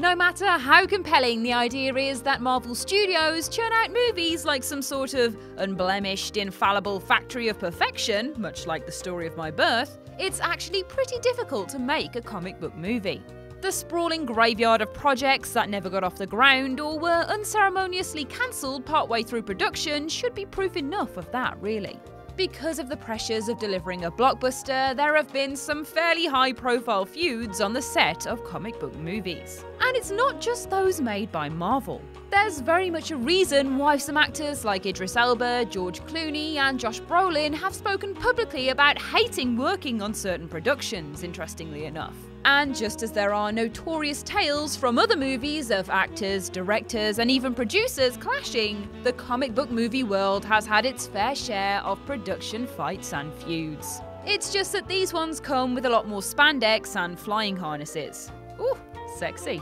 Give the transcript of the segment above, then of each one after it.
No matter how compelling the idea is that Marvel Studios churn out movies like some sort of unblemished, infallible factory of perfection, much like the story of my birth, it's actually pretty difficult to make a comic book movie. The sprawling graveyard of projects that never got off the ground or were unceremoniously cancelled partway through production should be proof enough of that, really. Because of the pressures of delivering a blockbuster, there have been some fairly high profile feuds on the set of comic book movies. And it's not just those made by Marvel. There's very much a reason why some actors like Idris Elba, George Clooney, and Josh Brolin have spoken publicly about hating working on certain productions, interestingly enough. And just as there are notorious tales from other movies of actors, directors, and even producers clashing, the comic book movie world has had its fair share of production fights and feuds. It's just that these ones come with a lot more spandex and flying harnesses. Ooh, sexy.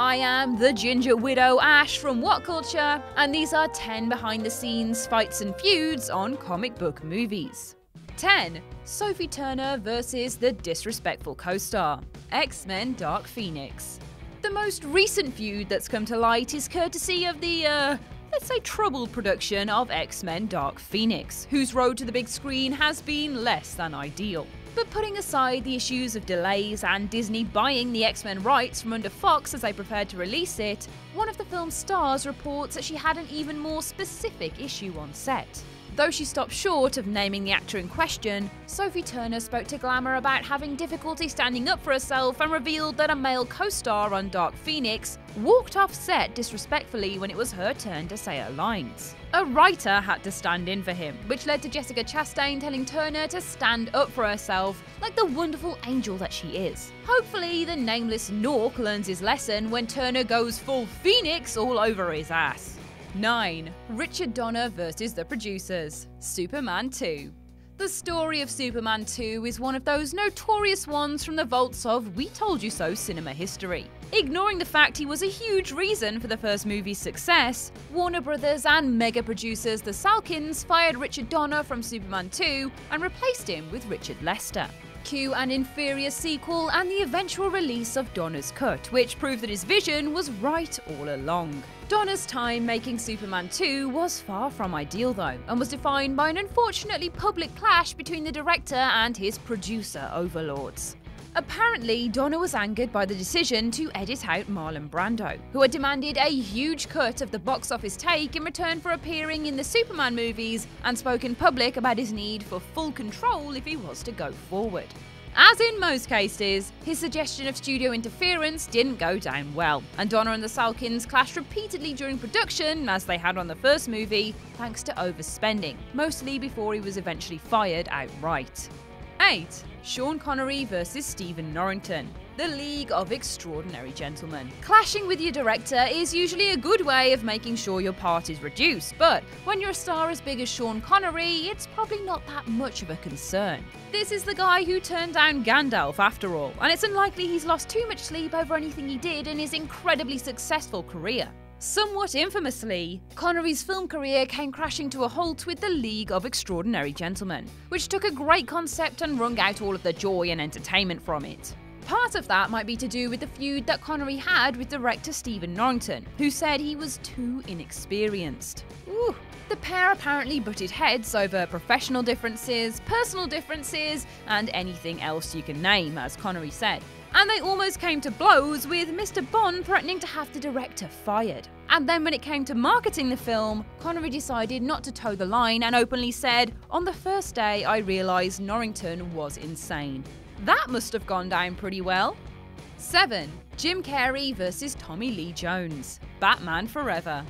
I am the Ginger Widow Ash from What Culture, and these are 10 behind the scenes fights and feuds on comic book movies. 10. Sophie Turner versus the disrespectful co star, X Men Dark Phoenix. The most recent feud that's come to light is courtesy of the, uh, let's say, troubled production of X Men Dark Phoenix, whose road to the big screen has been less than ideal. But putting aside the issues of delays and Disney buying the X Men rights from under Fox as they prepared to release it, one of the film's stars reports that she had an even more specific issue on set. Though she stopped short of naming the actor in question, Sophie Turner spoke to Glamour about having difficulty standing up for herself and revealed that a male co star on Dark Phoenix walked off set disrespectfully when it was her turn to say her lines. A writer had to stand in for him, which led to Jessica Chastain telling Turner to stand up for herself like the wonderful angel that she is. Hopefully, the nameless Nork learns his lesson when Turner goes full Phoenix all over his ass. 9. Richard Donner versus the producers Superman 2. The story of Superman 2 is one of those notorious ones from the vaults of We Told You So cinema history. Ignoring the fact he was a huge reason for the first movie's success, Warner Brothers and mega producers the Salkinds fired Richard Donner from Superman 2 and replaced him with Richard Lester. Cue an inferior sequel and the eventual release of Donner's cut, which proved that his vision was right all along. Donner's time making Superman 2 was far from ideal though, and was defined by an unfortunately public clash between the director and his producer overlords. Apparently, Donner was angered by the decision to edit out Marlon Brando, who had demanded a huge cut of the box office take in return for appearing in the Superman movies and spoke in public about his need for full control if he was to go forward. As in most cases, his suggestion of studio interference didn't go down well, and Donner and the Salkinds clashed repeatedly during production, as they had on the first movie, thanks to overspending, mostly before he was eventually fired outright. 8. Sean Connery vs. Stephen Norrington. The League of Extraordinary Gentlemen. Clashing with your director is usually a good way of making sure your part is reduced, but when you're a star as big as Sean Connery, it's probably not that much of a concern. This is the guy who turned down Gandalf after all, and it's unlikely he's lost too much sleep over anything he did in his incredibly successful career. Somewhat infamously, Connery's film career came crashing to a halt with The League of Extraordinary Gentlemen, which took a great concept and wrung out all of the joy and entertainment from it. Part of that might be to do with the feud that Connery had with director Stephen Norrington, who said he was too inexperienced. Ooh. The pair apparently butted heads over professional differences, personal differences, and anything else you can name, as Connery said and they almost came to blows with Mr. Bond threatening to have the director fired. And then when it came to marketing the film, Connery decided not to toe the line and openly said, On the first day, I realised Norrington was insane. That must have gone down pretty well. 7. Jim Carrey versus Tommy Lee Jones. Batman Forever.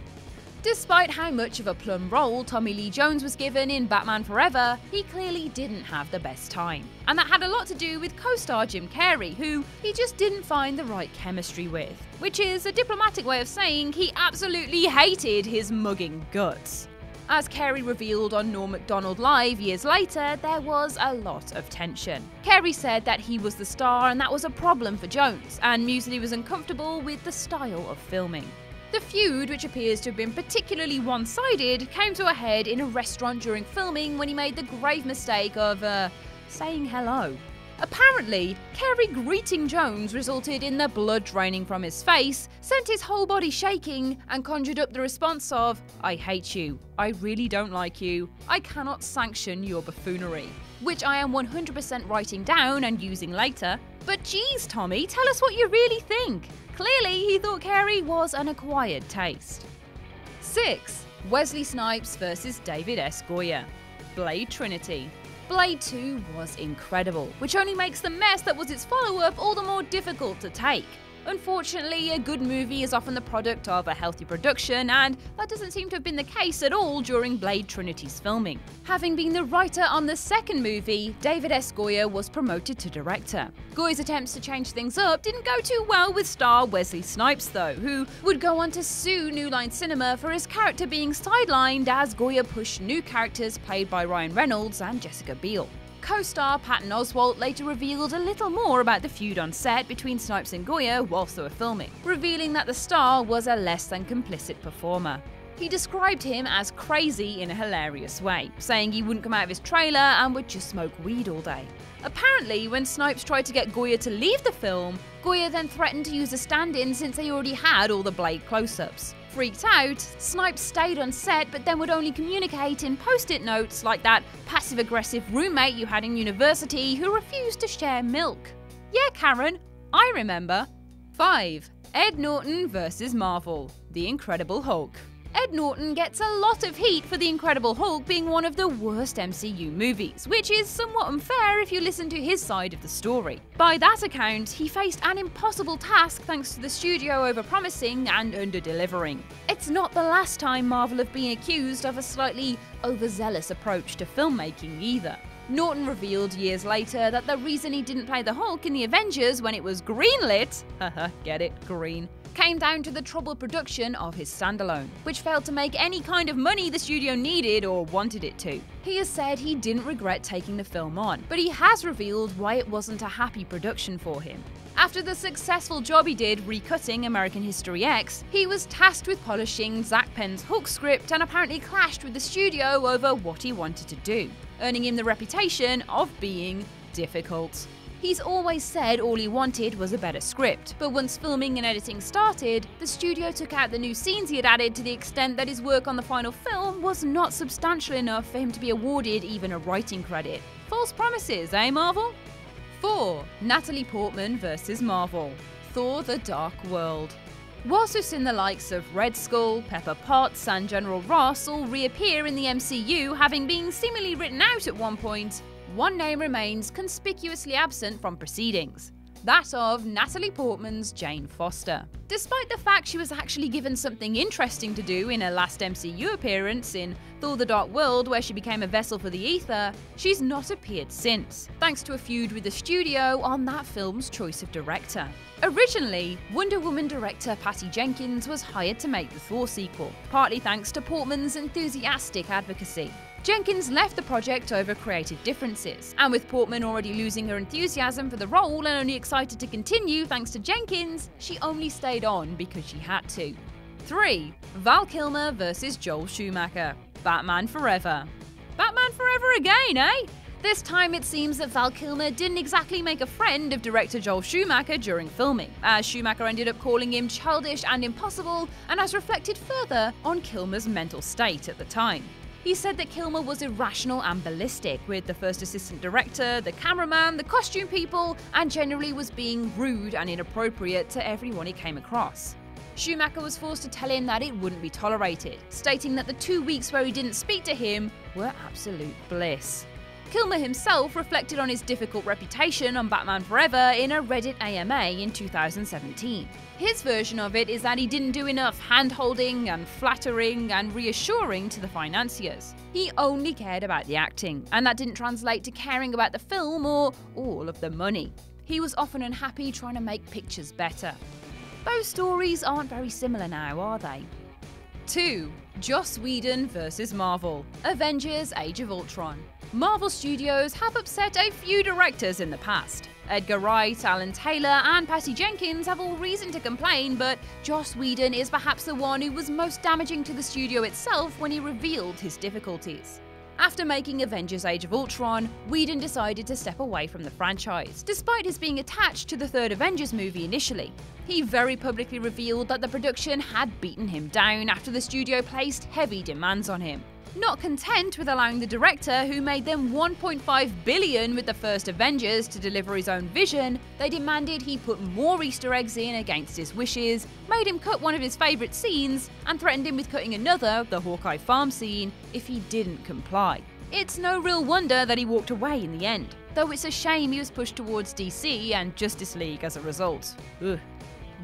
Despite how much of a plum role Tommy Lee Jones was given in Batman Forever, he clearly didn't have the best time. And that had a lot to do with co star Jim Carrey, who he just didn't find the right chemistry with. Which is a diplomatic way of saying he absolutely hated his mugging guts. As Carrey revealed on Norm Macdonald Live years later, there was a lot of tension. Carrey said that he was the star and that was a problem for Jones, and Muesli was uncomfortable with the style of filming. The feud, which appears to have been particularly one sided, came to a head in a restaurant during filming when he made the grave mistake of, uh, saying hello. Apparently, Carrey greeting Jones resulted in the blood draining from his face, sent his whole body shaking, and conjured up the response of, I hate you, I really don't like you, I cannot sanction your buffoonery. Which I am 100% writing down and using later. But geez, Tommy, tell us what you really think. Clearly, he thought Carrey was an acquired taste. 6. Wesley Snipes versus David S. Goyer. Blade Trinity. Blade 2 was incredible, which only makes the mess that was its follow up all the more difficult to take. Unfortunately, a good movie is often the product of a healthy production, and that doesn't seem to have been the case at all during Blade Trinity's filming. Having been the writer on the second movie, David S. Goyer was promoted to director. Goyer's attempts to change things up didn't go too well with star Wesley Snipes, though, who would go on to sue New Line Cinema for his character being sidelined as Goyer pushed new characters played by Ryan Reynolds and Jessica Biel. Co star Patton Oswalt later revealed a little more about the feud on set between Snipes and Goyer whilst they were filming, revealing that the star was a less than complicit performer. He described him as crazy in a hilarious way, saying he wouldn't come out of his trailer and would just smoke weed all day. Apparently, when Snipes tried to get Goyer to leave the film, Goyer then threatened to use a stand in since they already had all the Blade close ups. Freaked out, Snipes stayed on set but then would only communicate in post it notes like that passive aggressive roommate you had in university who refused to share milk. Yeah, Karen, I remember. 5. Ed Norton vs. Marvel The Incredible Hulk. Ed Norton gets a lot of heat for The Incredible Hulk being one of the worst MCU movies, which is somewhat unfair if you listen to his side of the story. By that account, he faced an impossible task thanks to the studio overpromising and under-delivering. It's not the last time Marvel have been accused of a slightly overzealous approach to filmmaking either. Norton revealed years later that the reason he didn't play the Hulk in the Avengers when it was greenlit, haha, get it, green, came down to the troubled production of his standalone, which failed to make any kind of money the studio needed or wanted it to. He has said he didn't regret taking the film on, but he has revealed why it wasn't a happy production for him. After the successful job he did recutting American History X, he was tasked with polishing Zak Penn's Hulk script and apparently clashed with the studio over what he wanted to do, earning him the reputation of being difficult. He's always said all he wanted was a better script, but once filming and editing started, the studio took out the new scenes he had added to the extent that his work on the final film was not substantial enough for him to be awarded even a writing credit. False promises, eh, Marvel? 4. Natalie Portman vs. Marvel Thor The Dark World. Whilst we've seen the likes of Red Skull, Pepper Potts, and General Ross all reappear in the MCU, having been seemingly written out at one point, one name remains conspicuously absent from proceedings that of Natalie Portman's Jane Foster. Despite the fact she was actually given something interesting to do in her last MCU appearance in Thor the Dark World, where she became a vessel for the Aether, she's not appeared since, thanks to a feud with the studio on that film's choice of director. Originally, Wonder Woman director Patty Jenkins was hired to make the Thor sequel, partly thanks to Portman's enthusiastic advocacy. Jenkins left the project over creative differences, and with Portman already losing her enthusiasm for the role and only excited to continue thanks to Jenkins, she only stayed on because she had to. 3. Val Kilmer vs. Joel Schumacher Batman Forever. Batman Forever again, eh? This time it seems that Val Kilmer didn't exactly make a friend of director Joel Schumacher during filming, as Schumacher ended up calling him childish and impossible, and has reflected further on Kilmer's mental state at the time. He said that Kilmer was irrational and ballistic, with the first assistant director, the cameraman, the costume people, and generally was being rude and inappropriate to everyone he came across. Schumacher was forced to tell him that it wouldn't be tolerated, stating that the two weeks where he didn't speak to him were absolute bliss. Kilmer himself reflected on his difficult reputation on Batman Forever in a Reddit AMA in 2017. His version of it is that he didn't do enough hand holding and flattering and reassuring to the financiers. He only cared about the acting, and that didn't translate to caring about the film or all of the money. He was often unhappy trying to make pictures better. Those stories aren't very similar now, are they? 2. Joss Whedon vs. Marvel Avengers Age of Ultron. Marvel Studios have upset a few directors in the past. Edgar Wright, Alan Taylor, and Patty Jenkins have all reason to complain, but Joss Whedon is perhaps the one who was most damaging to the studio itself when he revealed his difficulties. After making Avengers Age of Ultron, Whedon decided to step away from the franchise, despite his being attached to the third Avengers movie initially. He very publicly revealed that the production had beaten him down after the studio placed heavy demands on him. Not content with allowing the director, who made them 1.5 billion with the first Avengers, to deliver his own vision, they demanded he put more Easter eggs in against his wishes, made him cut one of his favourite scenes, and threatened him with cutting another, the Hawkeye farm scene, if he didn't comply. It's no real wonder that he walked away in the end, though it's a shame he was pushed towards DC and Justice League as a result. Ugh.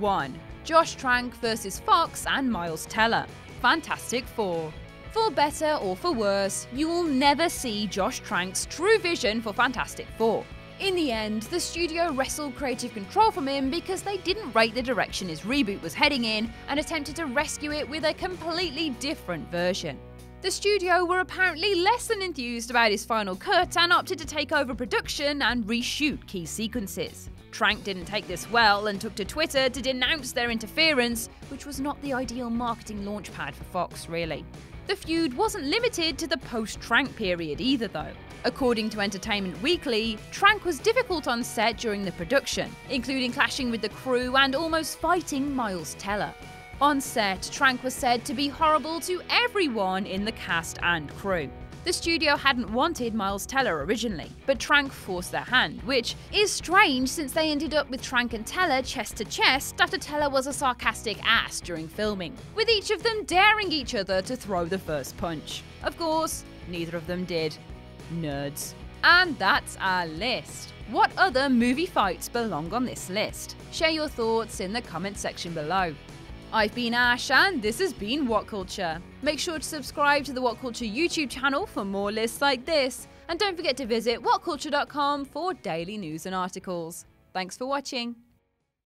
1. Josh Trank vs. Fox and Miles Teller. Fantastic Four. For better or for worse, you will never see Josh Trank's true vision for Fantastic Four. In the end, the studio wrestled creative control from him because they didn't rate the direction his reboot was heading in and attempted to rescue it with a completely different version. The studio were apparently less than enthused about his final cut and opted to take over production and reshoot key sequences. Trank didn't take this well and took to Twitter to denounce their interference, which was not the ideal marketing launchpad for Fox, really. The feud wasn't limited to the post Trank period either, though. According to Entertainment Weekly, Trank was difficult on set during the production, including clashing with the crew and almost fighting Miles Teller. On set, Trank was said to be horrible to everyone in the cast and crew. The studio hadn't wanted Miles Teller originally, but Trank forced their hand, which is strange since they ended up with Trank and Teller chest to chest after Teller was a sarcastic ass during filming, with each of them daring each other to throw the first punch. Of course, neither of them did. Nerds. And that's our list. What other movie fights belong on this list? Share your thoughts in the comment section below. I've been Ash and this has been What Culture. Make sure to subscribe to the What Culture YouTube channel for more lists like this. And don't forget to visit whatculture.com for daily news and articles. Thanks for watching.